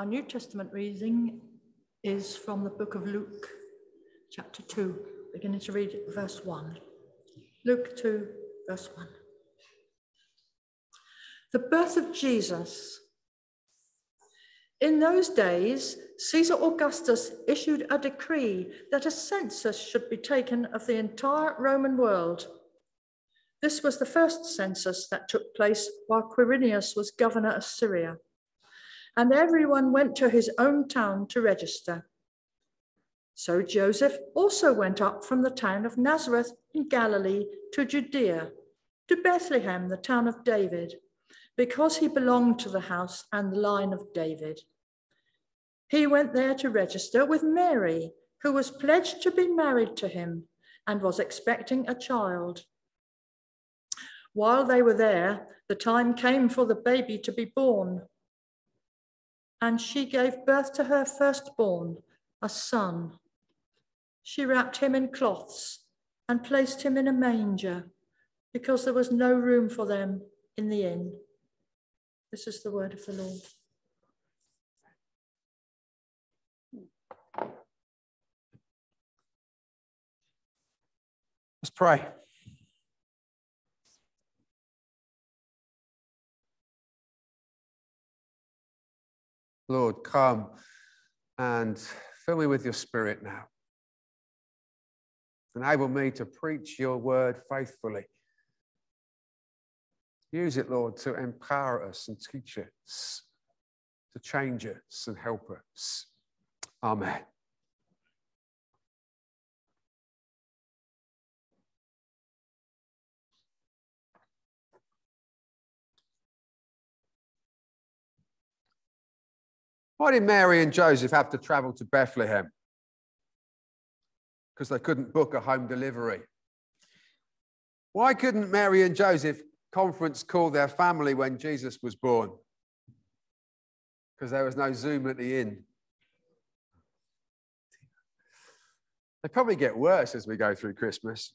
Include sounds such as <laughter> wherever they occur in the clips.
Our New Testament reading is from the book of Luke, chapter 2, beginning to read verse 1. Luke 2, verse 1. The birth of Jesus. In those days, Caesar Augustus issued a decree that a census should be taken of the entire Roman world. This was the first census that took place while Quirinius was governor of Syria. And everyone went to his own town to register. So Joseph also went up from the town of Nazareth in Galilee to Judea, to Bethlehem, the town of David, because he belonged to the house and the line of David. He went there to register with Mary, who was pledged to be married to him and was expecting a child. While they were there, the time came for the baby to be born. And she gave birth to her firstborn, a son. She wrapped him in cloths and placed him in a manger because there was no room for them in the inn. This is the word of the Lord. Let's pray. Lord, come and fill me with your spirit now. Enable me to preach your word faithfully. Use it, Lord, to empower us and teach us, to change us and help us. Amen. Why did Mary and Joseph have to travel to Bethlehem? Because they couldn't book a home delivery. Why couldn't Mary and Joseph conference call their family when Jesus was born? Because there was no Zoom at the inn. They probably get worse as we go through Christmas.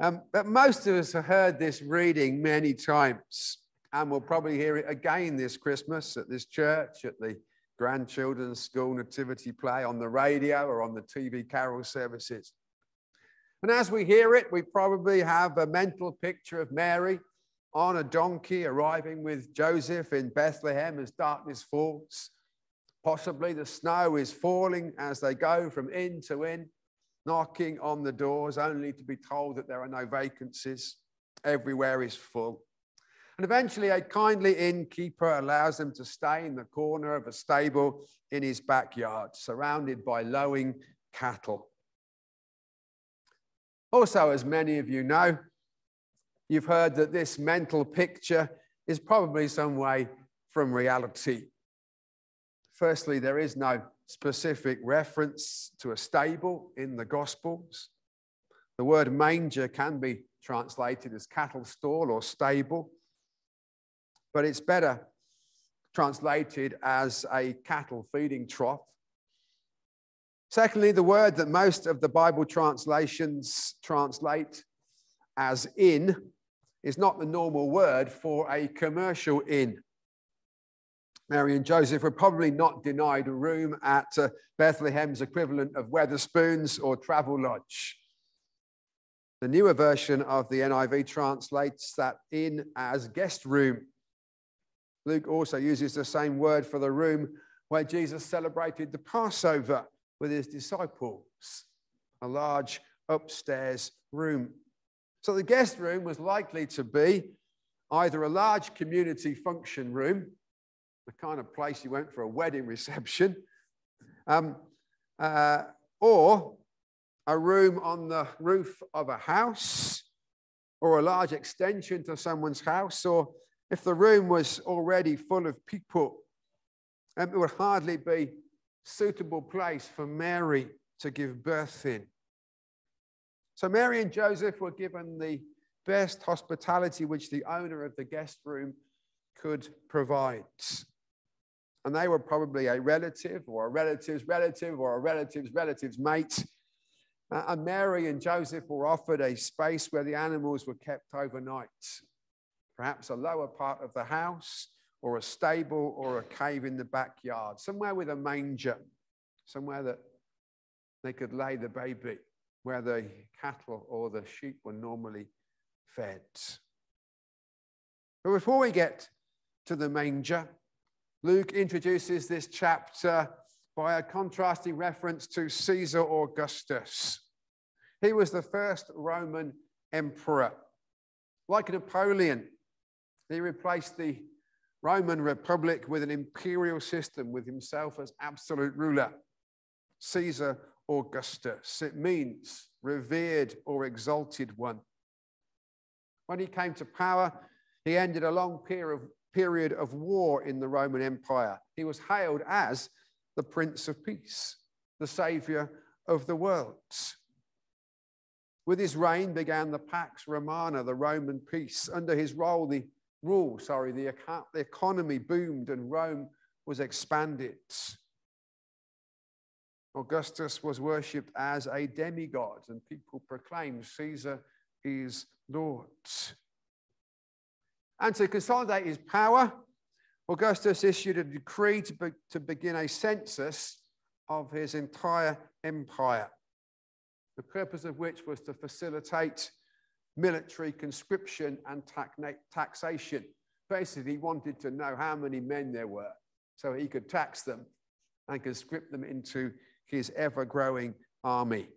Um, but most of us have heard this reading many times, and we'll probably hear it again this Christmas at this church, at the grandchildren's school nativity play on the radio or on the TV carol services. And as we hear it, we probably have a mental picture of Mary on a donkey arriving with Joseph in Bethlehem as darkness falls. Possibly the snow is falling as they go from inn to inn, knocking on the doors, only to be told that there are no vacancies. Everywhere is full. And eventually, a kindly innkeeper allows them to stay in the corner of a stable in his backyard, surrounded by lowing cattle. Also, as many of you know, you've heard that this mental picture is probably some way from reality. Firstly, there is no specific reference to a stable in the Gospels. The word manger can be translated as cattle stall or stable but it's better translated as a cattle feeding trough. Secondly, the word that most of the Bible translations translate as inn is not the normal word for a commercial inn. Mary and Joseph were probably not denied a room at uh, Bethlehem's equivalent of Wetherspoons or Travelodge. The newer version of the NIV translates that in as guest room. Luke also uses the same word for the room where Jesus celebrated the Passover with his disciples, a large upstairs room. So the guest room was likely to be either a large community function room, the kind of place you went for a wedding <laughs> reception, um, uh, or a room on the roof of a house, or a large extension to someone's house, or if the room was already full of people, um, it would hardly be a suitable place for Mary to give birth in. So Mary and Joseph were given the best hospitality which the owner of the guest room could provide. And they were probably a relative or a relative's relative or a relative's relative's mate. Uh, and Mary and Joseph were offered a space where the animals were kept overnight perhaps a lower part of the house or a stable or a cave in the backyard, somewhere with a manger, somewhere that they could lay the baby, where the cattle or the sheep were normally fed. But before we get to the manger, Luke introduces this chapter by a contrasting reference to Caesar Augustus. He was the first Roman emperor. Like Napoleon, he replaced the Roman Republic with an imperial system with himself as absolute ruler. Caesar Augustus. It means revered or exalted one. When he came to power, he ended a long period of war in the Roman Empire. He was hailed as the Prince of Peace, the Savior of the world. With his reign began the Pax Romana, the Roman peace. Under his role, the rule, sorry, the, the economy boomed and Rome was expanded. Augustus was worshipped as a demigod, and people proclaimed Caesar is Lord. And to consolidate his power, Augustus issued a decree to, be, to begin a census of his entire empire, the purpose of which was to facilitate military conscription and taxation. Basically, he wanted to know how many men there were so he could tax them and conscript them into his ever growing army.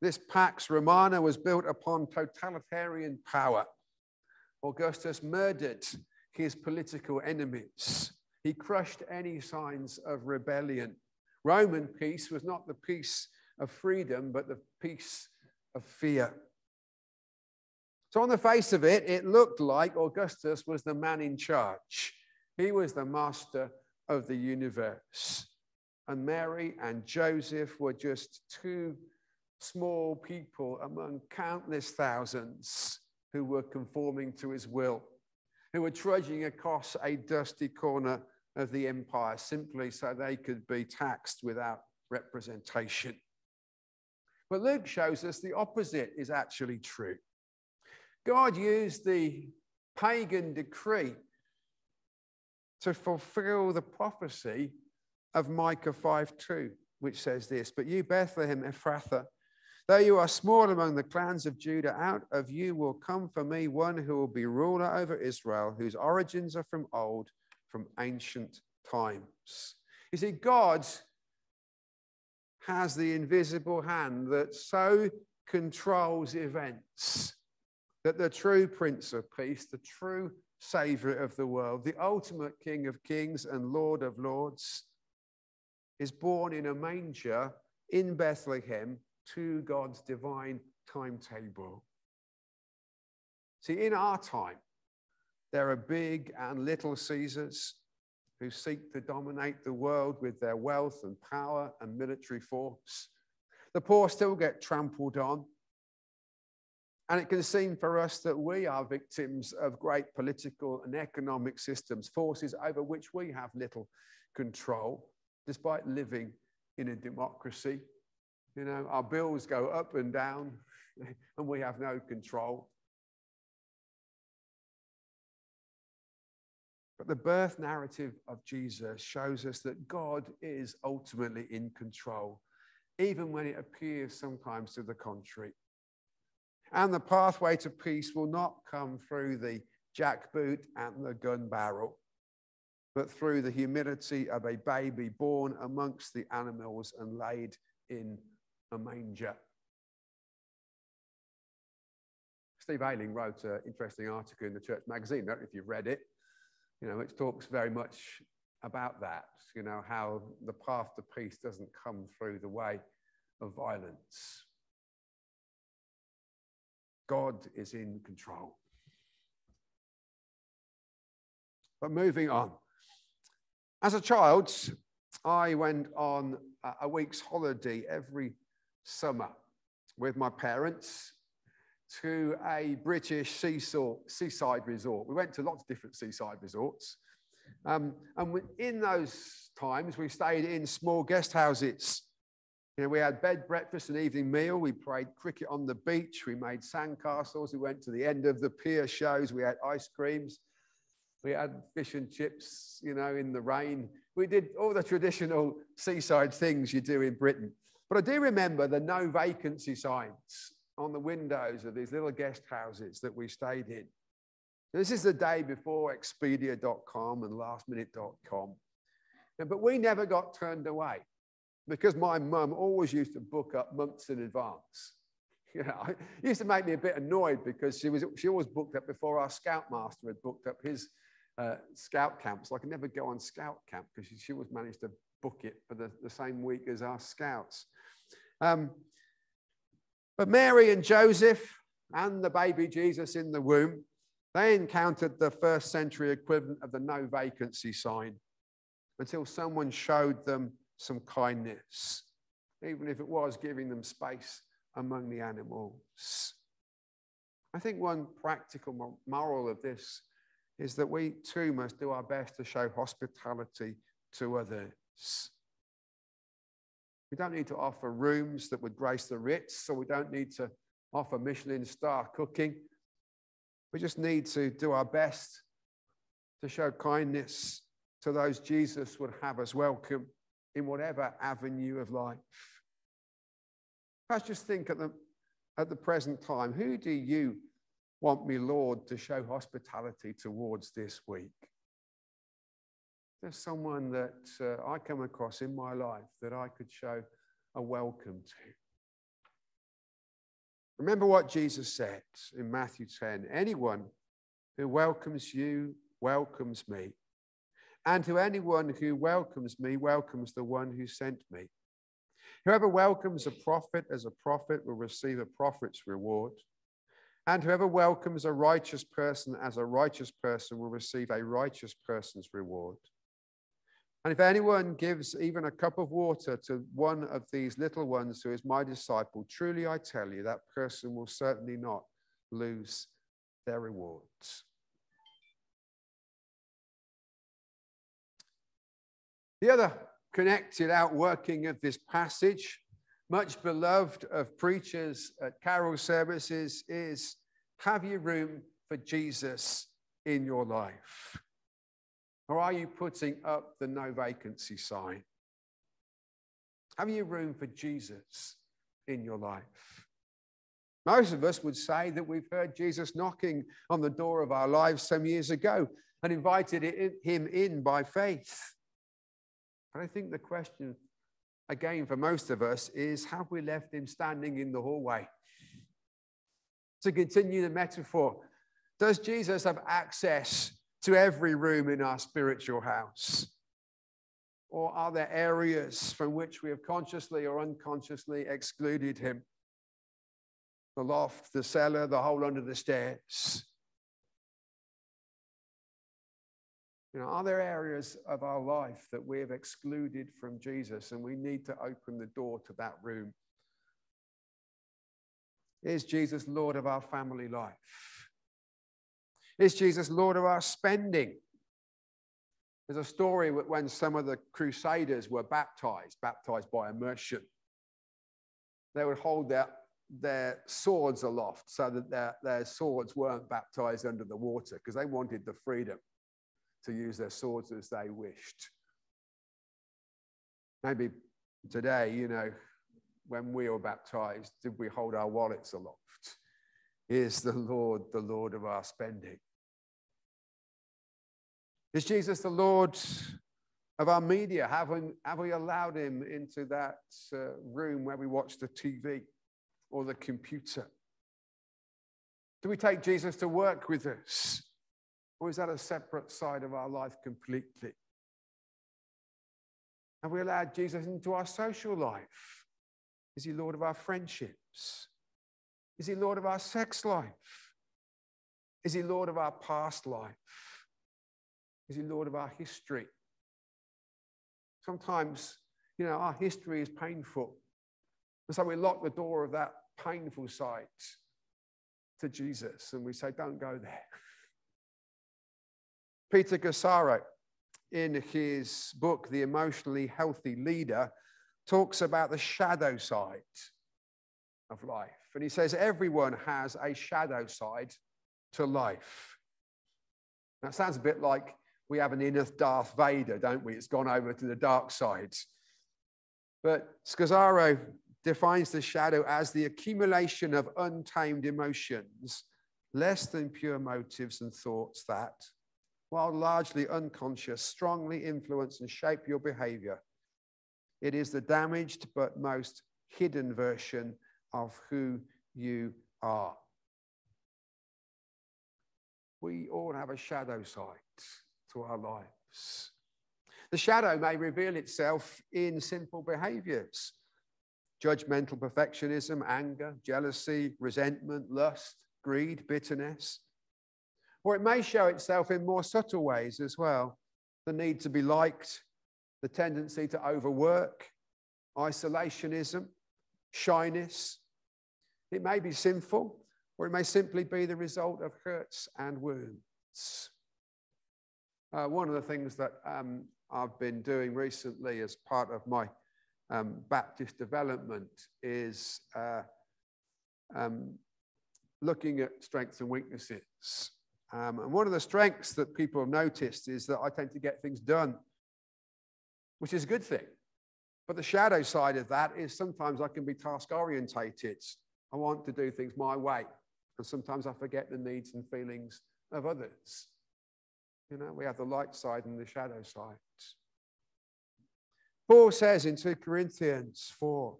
This Pax Romana was built upon totalitarian power. Augustus murdered his political enemies. He crushed any signs of rebellion. Roman peace was not the peace of freedom, but the peace of fear. So, on the face of it, it looked like Augustus was the man in charge. He was the master of the universe. And Mary and Joseph were just two small people among countless thousands who were conforming to his will, who were trudging across a dusty corner of the empire simply so they could be taxed without representation. But Luke shows us the opposite is actually true. God used the pagan decree to fulfill the prophecy of Micah 5 2, which says this But you, Bethlehem Ephrathah, though you are small among the clans of Judah, out of you will come for me one who will be ruler over Israel, whose origins are from old, from ancient times. You see, God has the invisible hand that so controls events that the true Prince of Peace, the true Savior of the world, the ultimate King of kings and Lord of lords, is born in a manger in Bethlehem to God's divine timetable. See, in our time, there are big and little Caesars who seek to dominate the world with their wealth and power and military force. The poor still get trampled on. And it can seem for us that we are victims of great political and economic systems, forces over which we have little control, despite living in a democracy. You know, our bills go up and down, <laughs> and we have no control. But the birth narrative of Jesus shows us that God is ultimately in control, even when it appears sometimes to the contrary. And the pathway to peace will not come through the jackboot and the gun barrel, but through the humility of a baby born amongst the animals and laid in a manger. Steve Ayling wrote an interesting article in the Church Magazine. I don't know if you've read it, you know, which talks very much about that, you know, how the path to peace doesn't come through the way of violence. God is in control. But moving on. As a child, I went on a week's holiday every summer with my parents to a British seaside resort. We went to lots of different seaside resorts. Um, and in those times, we stayed in small guest houses. You know, we had bed, breakfast, and evening meal. We played cricket on the beach. We made sandcastles. We went to the end of the pier shows. We had ice creams. We had fish and chips, you know, in the rain. We did all the traditional seaside things you do in Britain. But I do remember the no vacancy signs on the windows of these little guest houses that we stayed in. This is the day before Expedia.com and lastminute.com. But we never got turned away because my mum always used to book up months in advance. <laughs> You know, it used to make me a bit annoyed because she was she always booked up before our scoutmaster had booked up his uh, scout camp. So I could never go on scout camp because she, she always managed to book it for the, the same week as our scouts. Um, but Mary and Joseph and the baby Jesus in the womb, they encountered the first century equivalent of the no vacancy sign until someone showed them some kindness, even if it was giving them space among the animals. I think one practical moral of this is that we too must do our best to show hospitality to others. We don't need to offer rooms that would grace the Ritz, so we don't need to offer Michelin star cooking. We just need to do our best to show kindness to those Jesus would have us welcome in whatever avenue of life. Let's just think at the, at the present time who do you want me, Lord, to show hospitality towards this week? There's someone that uh, I come across in my life that I could show a welcome to. Remember what Jesus said in Matthew 10 anyone who welcomes you welcomes me. And to anyone who welcomes me welcomes the one who sent me. Whoever welcomes a prophet as a prophet will receive a prophet's reward. And whoever welcomes a righteous person as a righteous person will receive a righteous person's reward. And if anyone gives even a cup of water to one of these little ones who is my disciple, truly I tell you, that person will certainly not lose their rewards. The other connected outworking of this passage, much beloved of preachers at carol services, is have you room for Jesus in your life? Or are you putting up the no vacancy sign? Have you room for Jesus in your life? Most of us would say that we've heard Jesus knocking on the door of our lives some years ago and invited him in by faith. But I think the question, again, for most of us is have we left him standing in the hallway? To continue the metaphor, does Jesus have access to every room in our spiritual house? Or are there areas from which we have consciously or unconsciously excluded him? The loft, the cellar, the hole under the stairs. You know, are there areas of our life that we have excluded from Jesus and we need to open the door to that room? Is Jesus Lord of our family life? Is Jesus Lord of our spending? There's a story when some of the crusaders were baptized, baptized by immersion. They would hold their, their swords aloft so that their, their swords weren't baptized under the water because they wanted the freedom to use their swords as they wished. Maybe today, you know, when we were baptized, did we hold our wallets aloft? Is the Lord the Lord of our spending? Is Jesus the Lord of our media? Have we, have we allowed him into that uh, room where we watch the TV or the computer? Do we take Jesus to work with us? Or is that a separate side of our life completely? Have we allowed Jesus into our social life? Is he Lord of our friendships? Is he Lord of our sex life? Is he Lord of our past life? Is he Lord of our history? Sometimes, you know, our history is painful. And so we lock the door of that painful side to Jesus and we say, don't go there. <laughs> Peter Scazzero, in his book, The Emotionally Healthy Leader, talks about the shadow side of life. And he says everyone has a shadow side to life. That sounds a bit like we have an inner Darth Vader, don't we? It's gone over to the dark side. But Scazzero defines the shadow as the accumulation of untamed emotions, less than pure motives and thoughts that, while largely unconscious, strongly influence and shape your behavior. It is the damaged but most hidden version of who you are. We all have a shadow side to our lives. The shadow may reveal itself in simple behaviors judgmental perfectionism, anger, jealousy, resentment, lust, greed, bitterness. Or it may show itself in more subtle ways as well the need to be liked, the tendency to overwork, isolationism, shyness. It may be sinful, or it may simply be the result of hurts and wounds. Uh, one of the things that um, I've been doing recently as part of my um, Baptist development is uh, um, looking at strengths and weaknesses. Um, and one of the strengths that people have noticed is that I tend to get things done, which is a good thing. But the shadow side of that is sometimes I can be task orientated. I want to do things my way. And sometimes I forget the needs and feelings of others. You know, we have the light side and the shadow side. Paul says in 2 Corinthians 4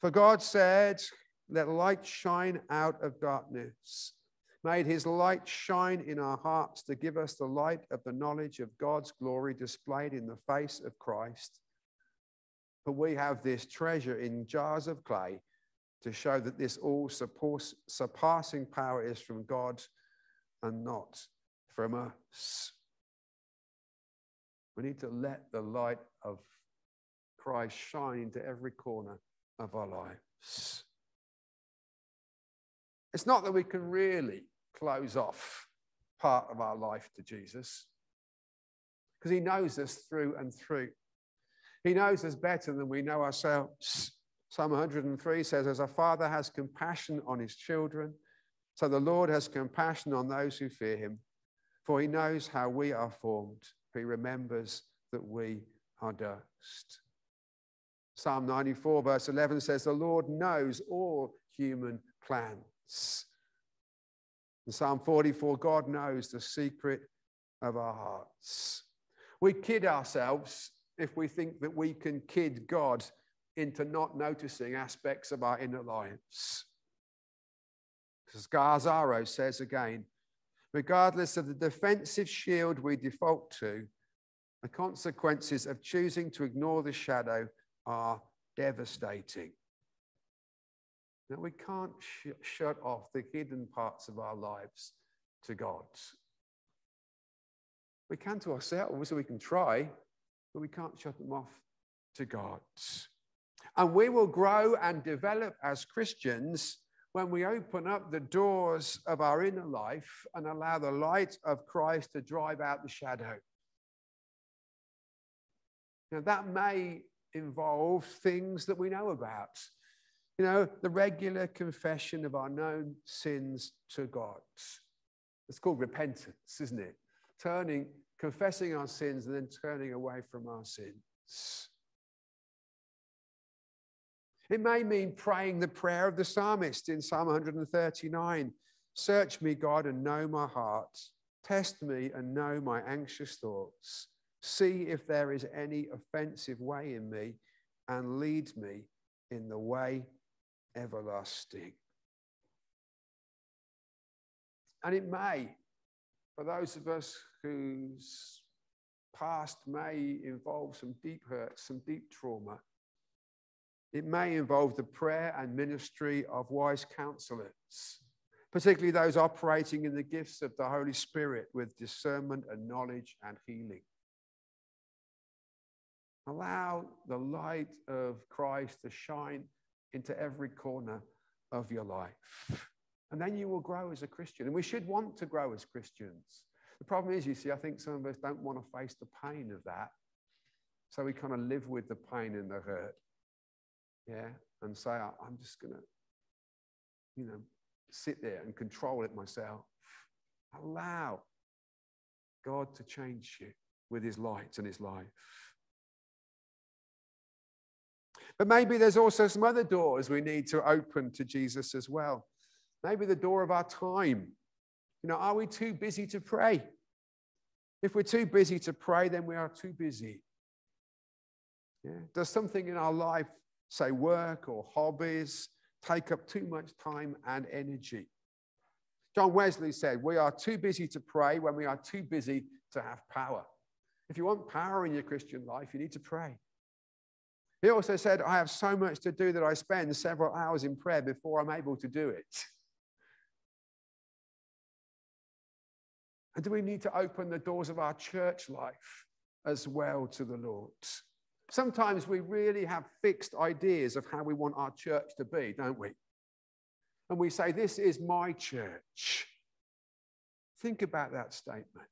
For God said, Let light shine out of darkness, made his light shine in our hearts to give us the light of the knowledge of God's glory displayed in the face of Christ. But we have this treasure in jars of clay to show that this all surpassing power is from God and not from us. We need to let the light of Christ shine into every corner of our lives. It's not that we can really close off part of our life to Jesus because he knows us through and through. He knows us better than we know ourselves. Psalm 103 says, As a father has compassion on his children, so the Lord has compassion on those who fear him. For he knows how we are formed, he remembers that we are dust. Psalm 94, verse 11 says, The Lord knows all human plans. In Psalm 44, God knows the secret of our hearts. We kid ourselves if we think that we can kid God into not noticing aspects of our inner lives. Because Scazzero says again, regardless of the defensive shield we default to, the consequences of choosing to ignore the shadow are devastating. Now, we can't sh- shut off the hidden parts of our lives to God. We can to ourselves, so we can try, but we can't shut them off to God. And we will grow and develop as Christians when we open up the doors of our inner life and allow the light of Christ to drive out the shadow. Now, that may involve things that we know about. You know, the regular confession of our known sins to God. It's called repentance, isn't it? Turning confessing our sins and then turning away from our sins. It may mean praying the prayer of the psalmist in Psalm 139 Search me, God, and know my heart. Test me and know my anxious thoughts. See if there is any offensive way in me and lead me in the way everlasting. And it may for those of us whose past may involve some deep hurt, some deep trauma, it may involve the prayer and ministry of wise counselors, particularly those operating in the gifts of the Holy Spirit with discernment and knowledge and healing. Allow the light of Christ to shine into every corner of your life. And then you will grow as a Christian. And we should want to grow as Christians. The problem is, you see, I think some of us don't want to face the pain of that. So we kind of live with the pain and the hurt Yeah. And say, I'm just going to, you know, sit there and control it myself. Allow God to change you with his light and his life. But maybe there's also some other doors we need to open to Jesus as well. Maybe the door of our time. You know, are we too busy to pray? If we're too busy to pray, then we are too busy. Yeah. Does something in our life, say work or hobbies, take up too much time and energy? John Wesley said, We are too busy to pray when we are too busy to have power. If you want power in your Christian life, you need to pray. He also said, I have so much to do that I spend several hours in prayer before I'm able to do it. And do we need to open the doors of our church life as well to the Lord? Sometimes we really have fixed ideas of how we want our church to be, don't we? And we say, This is my church. Think about that statement.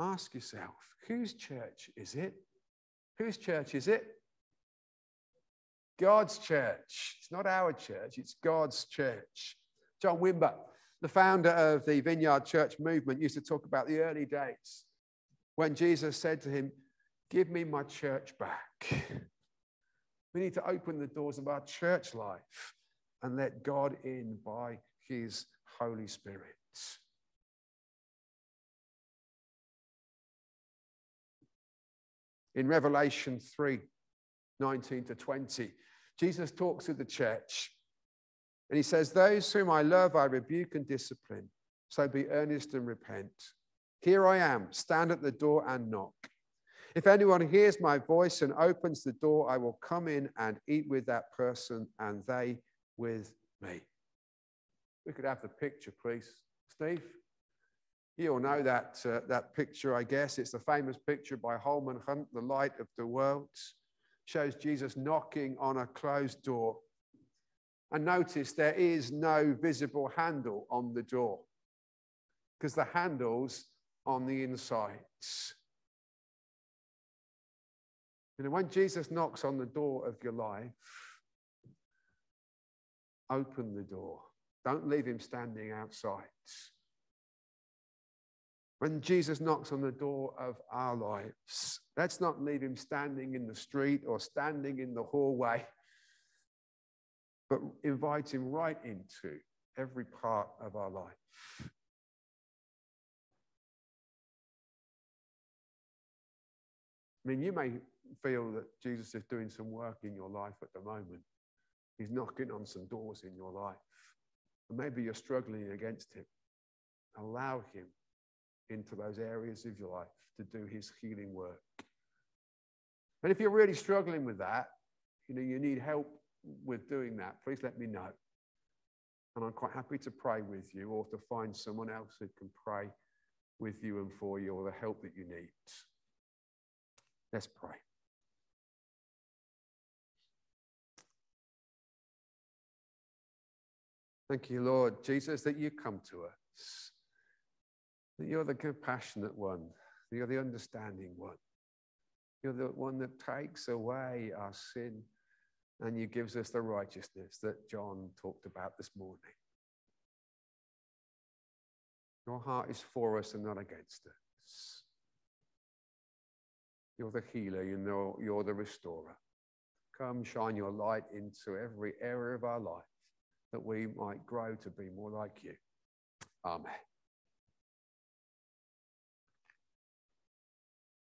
Ask yourself, whose church is it? Whose church is it? God's church. It's not our church, it's God's church. John Wimber, the founder of the Vineyard Church movement, used to talk about the early days when Jesus said to him, Give me my church back. We need to open the doors of our church life and let God in by his Holy Spirit. in Revelation 3 19 to 20. Jesus talks to the church and he says, Those whom I love, I rebuke and discipline. So be earnest and repent. Here I am, stand at the door and knock. If anyone hears my voice and opens the door, I will come in and eat with that person and they with me. We could have the picture, please. Steve? You all know that, uh, that picture, I guess. It's the famous picture by Holman Hunt, The Light of the World. Shows Jesus knocking on a closed door. And notice there is no visible handle on the door because the handle's on the inside. You know, when Jesus knocks on the door of your life, open the door. Don't leave him standing outside. When Jesus knocks on the door of our lives, let's not leave him standing in the street or standing in the hallway, but invite him right into every part of our life. I mean, you may feel that Jesus is doing some work in your life at the moment. He's knocking on some doors in your life. And maybe you're struggling against him. Allow him into those areas of your life to do his healing work. And if you're really struggling with that, you know, you need help with doing that, please let me know. And I'm quite happy to pray with you or to find someone else who can pray with you and for you or the help that you need. Let's pray. Thank you, Lord Jesus, that you come to us that you're the compassionate one, you're the understanding one. You're the one that takes away our sin and you gives us the righteousness that John talked about this morning. Your heart is for us and not against us. You're the healer, you know, you're the restorer. Come shine your light into every area of our life that we might grow to be more like you. Amen.